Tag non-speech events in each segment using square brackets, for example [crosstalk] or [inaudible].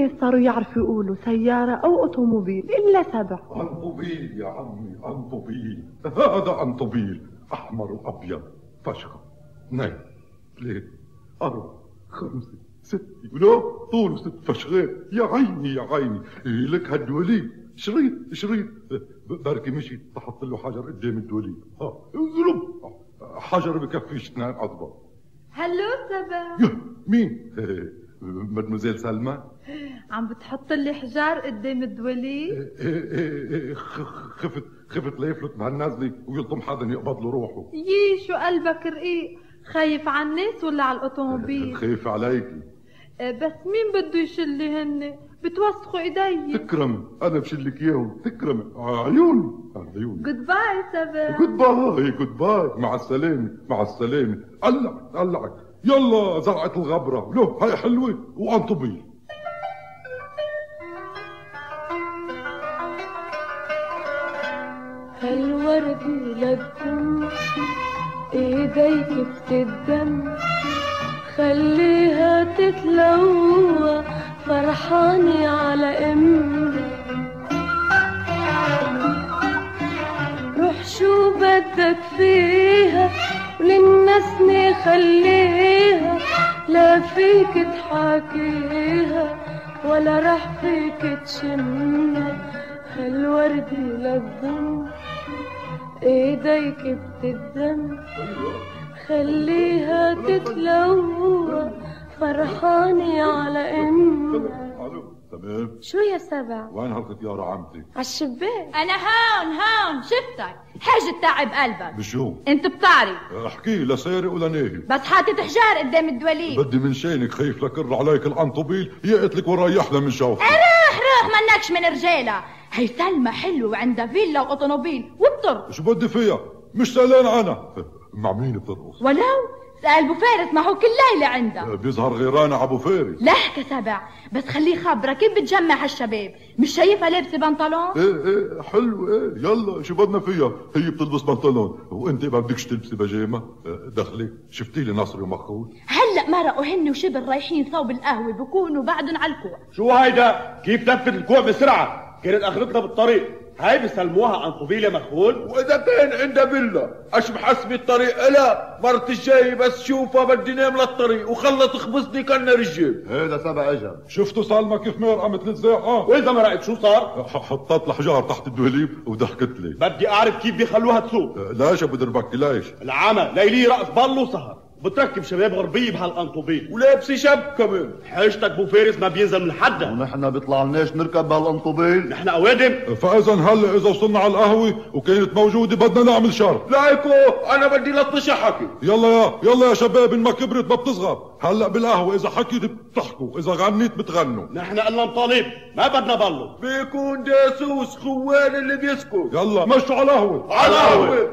الناس صاروا يعرفوا يقولوا سيارة أو أوتوموبيل إلا سبع. أنطوبيل يا عمي أنطوبيل هذا أنطوبيل أحمر وأبيض فشخة اثنين. ثلاثة أربعة خمسة ستة ولو طوله ست. فشغات يا عيني يا عيني. إيه لك هالدوليب شريط شريط. بركي مشي. تحط له حجر قدام الدوليب ها. انزلوا حجر بكفيش. اثنين أضبط. Hello سبع مين؟ مدموزيل سلمى؟ عم بتحط لي حجار قدام الدولاب؟ إيه، إيه، إيه، خفت خفت ليفلت مع النازلة ويلطم حدا يقبض له روحه؟ يي شو قلبك رقيق؟ خايف على الناس ولا على الأوتوموبيل؟ [laughs] خايف عليكي. بس مين بده يشلي هن؟ بتوسخوا إيدي. تكرم. أنا بشلك إياهم. تكرم. عيوني عيوني Goodbye سبع. Good باي جود باي مع السلامة مع السلامة. قلعك قلعك يلا زرعة الغبرة. لو هاي حلوة وانطبي هالورد للدم ايديك بتدم خليها تتلوى فرحانة على امي روح شو بدك فيها وللناس خليها. لا فيك تحاكيها ولا رح فيك تشمها. هالوردة للظن إيديك بتدم خليها تتلوى. فرحانة على امها تمام شو يا سبع؟ وين هالختيارة عمتي؟ عالشباك أنا هون هون. شفتك؟ حاجة تعب قلبك. بشو؟ أنت بتعرف أحكي لا سارق ولا ناهي. بس حاطط حجار قدام الدوليب. بدي من شينك خايف لكر عليك العنطبيل. يقتلك وراي أحلى من شوفي. روح روح منكش من رجالة. هي سلمى حلوة وعندها فيلا وأوتوموبيل. وبترقص شو بدي فيها؟ مش سألان عنها. مع مين بترقص؟ ولو سأل أبو فارس ما هو كل ليلة عنده. بيظهر غيران أبو فارس. لا كسبع بس خليه خبرة كيف بتجمع هالشباب؟ مش شايفها لابسة بنطلون؟ إيه إيه حلو إيه. يلا شو بدنا فيها؟ هي بتلبس بنطلون. وأنت ما بدكش تلبسي بجامة دخلي. شفتي لي نصري ومخول؟ هلأ مرقوا هن وشبل رايحين صوب القهوة بكونوا بعدهم على الكوع. شو هيدا كيف تنفذ الكوع بسرعة؟ كانت آخرتنا بالطريق. هاي بسلموها عن قبيلة مخول وإذا كان عندها فيلا اش بحسبي الطريق. لا مرت الجاي بس شوفها بدي نام للطريق. وخلت تخبصني كنا رجال هذا سبع أجل شفتوا سالمة كيف مرقمت للزاحة واذا ما رأيت شو صار؟ حطت الحجار تحت الدوليب وضحكت لي. بدي أعرف كيف بيخلوها تسوق. ليش ابو دربكي ليش؟ العمى ليلي رأس بل وسهر. بتركب شباب غربية بهالأنطوبيل. ولابسي شاب كمان. حاجتك بو فارس ما بينزل من حدا ونحن بيطلع لناش نركب بهالأنطوبيل. نحن أوادم. فإذا هلا إذا وصلنا على القهوة وكانت موجودة بدنا نعمل شر. لايكو أنا بدي لطش حكي. يلا يا يلا يا شباب إن ما كبرت ما بتصغر هلا بالقهوة إذا حكيت بتحكوا إذا غنيت بتغنوا. نحن قلنا مطالب ما بدنا بلو. بيكون جاسوس خوان اللي بيسكت. يلا مشوا على القهوة. على القهوة.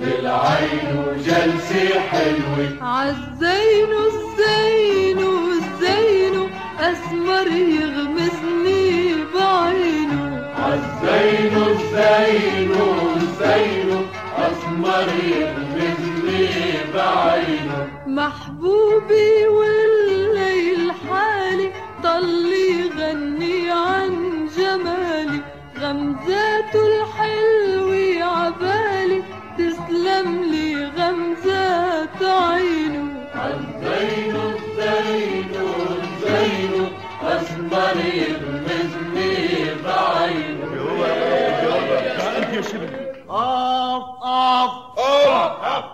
حد العين وجلسة حلوة عالزين الزين الزين أسمر يغمسني بعينه. عالزين الزين أسمر يغمسني بعينه. محبوبي والليل حالي ضل يغني عن جمالي. غمزاته الحلوة تسلم لي غمزات عينه الزين الزين الزين أسمر يغمزني بعينه انت يا شبل آف آف آف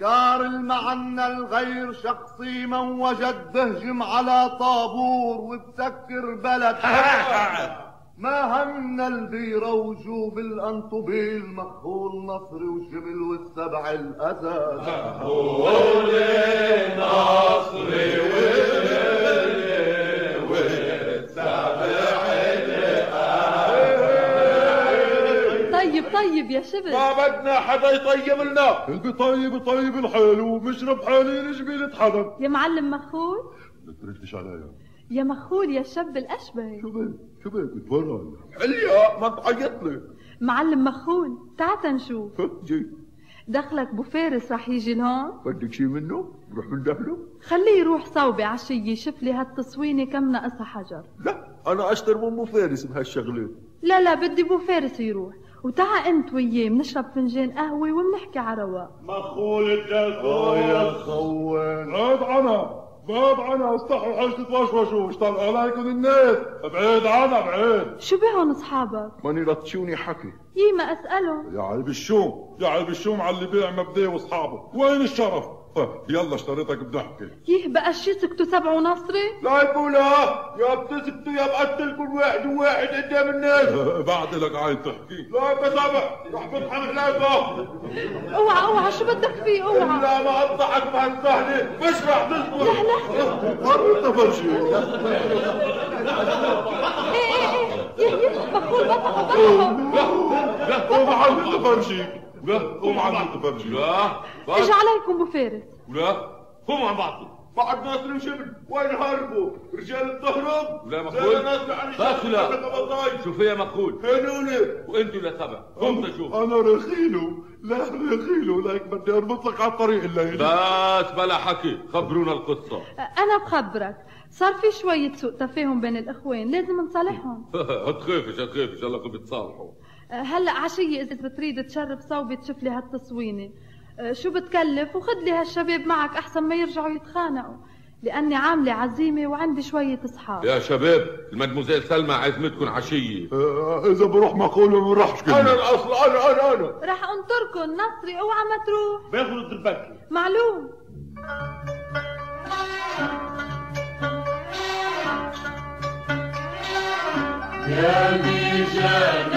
كار المعنى الغير شخصي من وجد بهجم على طابور وبسكر بلد. [laughs] ما همنا البيرة وجوب الأنطوبيل مخول نصري وشمل والسبع الأسد مخول نصري طيب طيب يا شبل. ما بدنا حدا يطيب لنا. اللي بيطيب يطيب الحلو ومشرب حالين جبيلة حدا. يا معلم مخول بتردش عليا. يا مخول يا شاب الأشبه. شو بك؟ شو بك؟ بتورع حليا ما تعيط لي. معلم مخول تعال تنشوف. جي دخلك بو فارس رح يجي لهون بدك شي منه؟ نروح من دهله؟ خليه يروح صوبي عشية يشوف لي هالتصوينة كم ناقصها حجر. لا أنا أشتر من أبو فارس بهالشغلة. لا لا بدي بو فارس يروح. وتعا أنت وياه بنشرب فنجان قهوة وبنحكي على رواق مخول الدكتور يا خوان بعيد عنها بعيد عنها استحوا حاجة تتوشوشوا اشتغل عليكم الناس. بعيد عنها بعيد شو بيهم أصحابك؟ ماني رطشوني حكي. يي ما اسألهم يا علب الشوم. يا علب الشوم على اللي بيع مبديه وأصحابه. وين الشرف؟ يلا اشتريتك بنحكي. ييه بقى شي سكتوا سبع ونصري؟ لا يقولها يا بتسكتوا يا بقتل كل واحد وواحد قدام الناس. [laughs] بعد لك عايز تحكي. لا بسابع رح بطحن حلاقه اوعى اوعى شو بدك فيه؟ اوعى. لا ما اضحك بهالسهله مش رح تصبر مرة فرشي إيه إيه إيه. ييه بقول بطحوا بطحوا قوم عم تفرشيك لا قوم عم تفرشيك لا اجى عليكم بو فارس. لا قوموا عن بعضكم بعد ناصر وشبل وين هربوا رجال التهرب لا عن بس لا شو فيها مقبول هنوني. وأنتوا لا سبع. قوم تشوف. أنا رخيله لا رخيله لك بدي اربط لك على الطريق الليل. بس بلا حكي. خبرونا القصة. أنا بخبرك. صار في شوية سوء تفاهم بين الاخوين لازم نصالحهم. هتخافش هتخافش هلا بتصالحوا؟ هلا عشية إذا بتريد تشرب صوبي تشوف لي هالتصوينة. أه، شو بتكلف؟ وخد لي هالشباب معك أحسن ما يرجعوا يتخانقوا. لأني عاملة عزيمة وعندي شوية أصحاب. يا شباب المدموزيل سلمى عزمتكم عشية. آه، إذا بروح مقول ما بروحش أنا الأصل أنا أنا أنا. رح أنطركن نصري أوعى ما تروح. بياخذوا الدربكي معلوم. يا ميجانا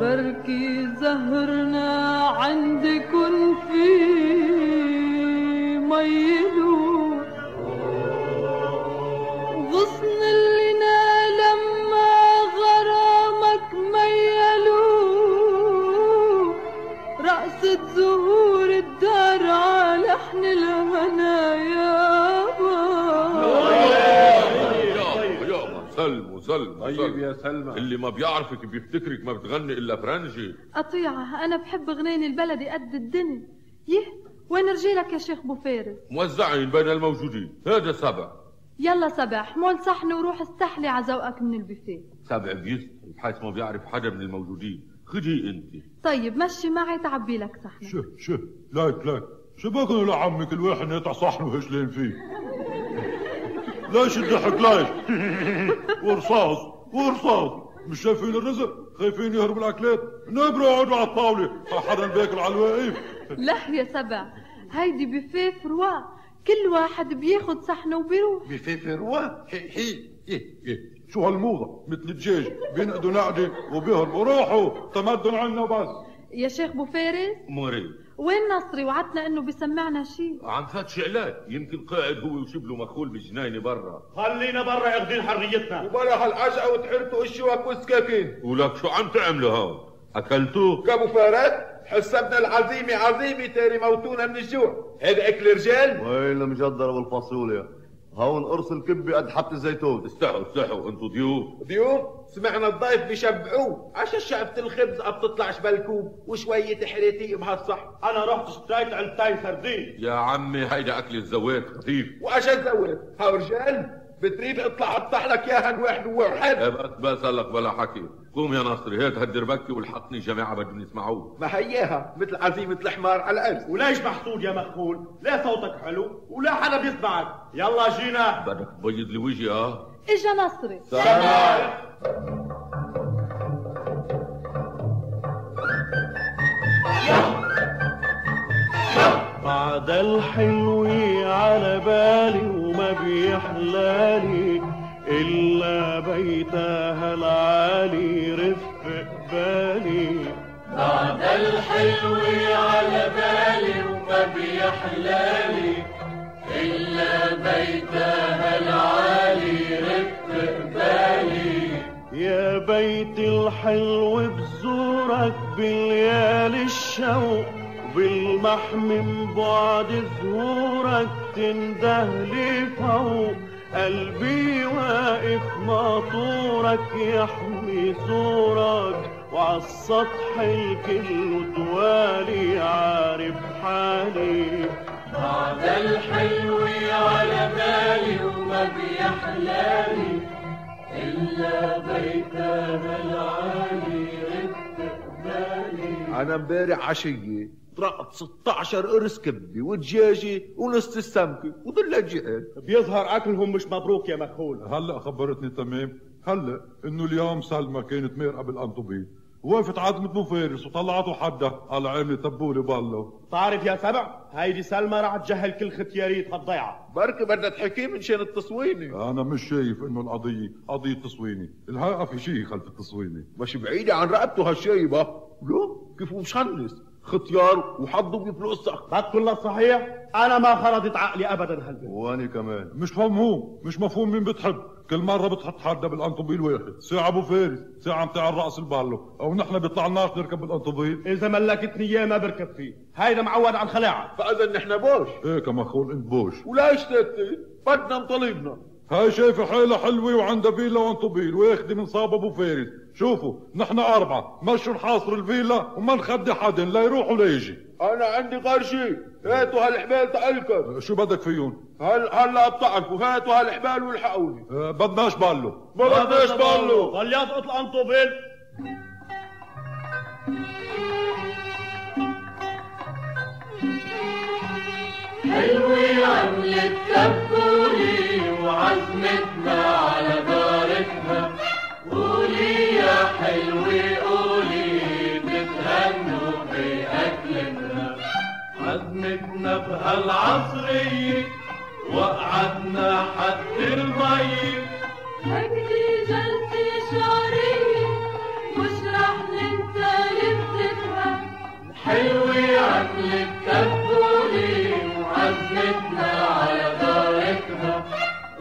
بركي زهرنا عندكن في ميلوا طيب. يا سلمى. اللي ما بيعرفك بيفتكرك ما بتغني إلا فرنجي. قطيعة أنا بحب غناني البلدي قد الدنيا. يه وين رجالك يا شيخ بو فارس؟ موزعين بين الموجودين. هذا سبع. يلا سبع حمول صحن وروح استحلي على ذوقك من البوفيه سبع بيستحي بحيث ما بيعرف حدا من الموجودين. خدي أنت. طيب مشي معي تعبي لك صحن. شه شه ليك ليك شبكنا لعمك الواحد يقطع صحنه وهشلين فيه؟ [laughs] ليش الضحك ليش؟ [laughs] ورصاص. ورصاص مش شايفين الرزق؟ خايفين يهربوا الأكلات؟ نبروا اقعدوا على الطاولة. حدا بياكل على الواقف لا يا سبع هيدي بوفيه فروا كل واحد بياخد صحنه وبيروح. بفيفي روا هي هي شو هالموضة؟ مثل الدجاج بينقدوا نقدة وبيهربوا. روحوا تمدن عنا بس يا شيخ بو فارس. مري وين نصري؟ وعدنا انه بيسمعنا شيء عم فات شعلات يمكن قاعد هو وشبله مخول بالجناينه برا. خلينا برا ياخذين حريتنا. وبلا هالعجقة وتحرتوا الشوك والسكاكين ولك شو عم تعملوا هون؟ أكلتوه؟ كابو فارات حسبنا العزيمة عزيمة تاري موتونا من الجوع. هذا أكل رجال؟ وين المجدرة والفاصوليا هون قرص الكبة قد حبة الزيتون. استحوا استحوا أنتوا ضيوف. ضيوف؟ سمعنا الضيف بيشبعوه. عشان شعبة الخبز عم تطلع بالكوب وشوية حريتي بهالصح. أنا رحت اشتريت علبتين سردين. يا عمي هيدا أكل الزوات خفيف وعشان زود ها رجال؟ بتريد اطلع افتح لك اياها واحد وواحد. بس بس لك بلا حكي. قوم يا ناصري هات هالدربكة والحقني جماعة بدهم يسمعوه. ما هياها مثل عزيمة الحمار على الأرز وليش محسود يا مخول لا صوتك حلو ولا حدا بيسمعك. يلا جينا. بدك تبيض لي وجهي آه؟ إجا نصري بعد الحلو على بالي وما بيحلالي إلا بيتها العالي رفق بالي. بعد الحلو على بالي وما بيحلالي إلا بيتها العالي رفق بالي. يا بيت الحلو بزورك بليالي الشوق بالمحمم بعد ظهورك تندهلي فوق قلبي واقف مطورك يحمي زورك. وعالسطح الكل توالي عارف حالي. بعد الحلو على بالي وما بيحلالي إلا بيتها العالي. أنا امبارح عشية طرقت 16 قرص كبة ودجاجة ونص السمكة وضل جعل بيظهر أكلهم مش مبروك يا مكحول هلأ خبرتني تمام. هلأ إنه اليوم سلمى كانت مارقه بالأنطوبيل. وقفت عزمة ابو فارس وطلعته حدها على عاملة تبولة بالله. تعرف يا سبع هيدي سلمى راح تجهل كل ختياريتها الضيعة. بركي بدنا تحكي من شان التصوينة. أنا مش شايف إنه القضية قضية تصويني الحقيقة في شيء خلف التصويني مش بعيدة عن رقبته هالشيبة. لا كيف مشنس ختيار وحظه بيفلق الصخر بدكم كلها صحيح أنا ما خرجت عقلي ابدا هالبيت. واني كمان. مش مفهوم مش مفهوم مين بتحب. كل مرة بتحط حدا بالانطوبيل واحد ساعة أبو فارس ساعة متاع الرأس البالو. أو نحن بيطلعناش نركب بالانطوبيل إذا ملكتني اياه ما بركب فيه. هيدا معود على الخلاعة فإذا نحن بوش. إيه كما خول إنت بوش. ولا اشتتي بدنا مطالبنا هاي شايفة حيلة حلوة وعندها فيلا وانطوبيل واخدة من صاب أبو فارس. شوفوا نحن أربعة مشوا نحاصر الفيلا وما نخدي حدا لا يروح ولا يجي. أنا عندي قرشي هاتوا هالحبال تألكم. شو بدك فيهم؟ هل هلا بطعنكم هاتوا هالحبال والحقوني. أه بدناش بالو. بدناش بالو. فليسقط الانطوبيل حلوة عملة تبولي عزمتنا بهالعصرية وقعدنا حد المي أكلي جلسة شعرية مش رح ننسى لبستها حلوة عملة تبولي وعزمتنا على دارتها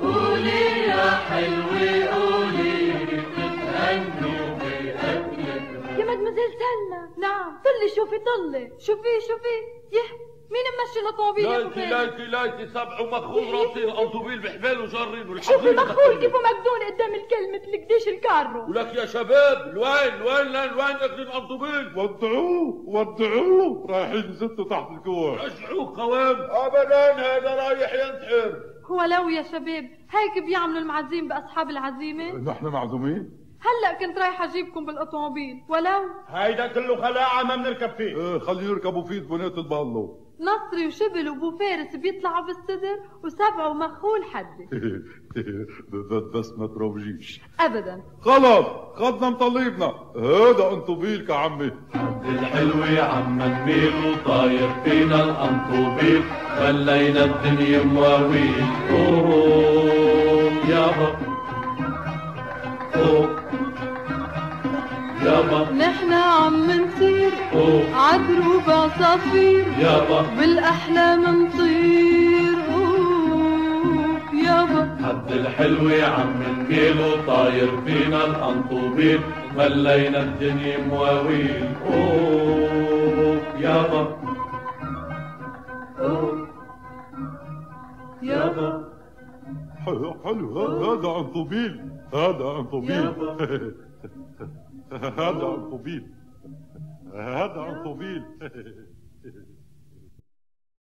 قولي يا حلوة قولي تتهنوا بأكلتنا يا مدمزيل سلمى نعم. طلي شوفي طلي. شوفي شوفي. يه مين ممشي الاطوبيل يا لايكي لايكي لايكي سبع ومخوض رابطين الانطوبيل بحبال وجرين شوفي مخول كيف مجنون قدام الكلمة القديش الكارو. ولك يا شباب لوين لوين لين وين اكل الانطوبيل ودعوه ودعوه. رايحين ستة تحت الكوع رجعوه قوام. ابدا هذا رايح ينتحر. ولو يا شباب هيك بيعملوا المعازيم بأصحاب العزيمة؟ نحن معزومين. هلأ كنت رايحه أجيبكم بالأوتوموبيل ولو؟ هيدا كله خلاعة ما بنركب فيه. إيه خلي يركبوا فيه بنات البالو. نصري وشبل وابو فارس بيطلعوا بالصدر وسبع ومخول حدي [laughs] بس ما تروجيش. ابدا. خلص خدنا مطلبنا. هذا انطوبيل كعمي. الحلوة عم نميل وطاير فينا الأنطوبيل خلينا الدنيا مواويل. يابا أوه. يابا. نحن عم نسير أوه. عدروب عصافير. يابا. بالأحلام نطير. يابا. حد الحلوة عم نميل وطاير فينا الأنطوبيل. ملينا الدنيا مواويل. أوه. يابا. أوه. يابا. حلو حلو. هذا أنطوبيل. هذا أنطوبيل. [laughs] هذا انطوبيل هذا انطوبيل [laughs] [laughs]